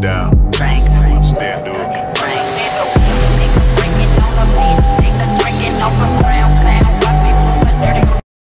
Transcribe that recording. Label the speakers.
Speaker 1: down.